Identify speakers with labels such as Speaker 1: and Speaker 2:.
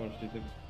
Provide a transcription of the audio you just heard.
Speaker 1: moi je déteste.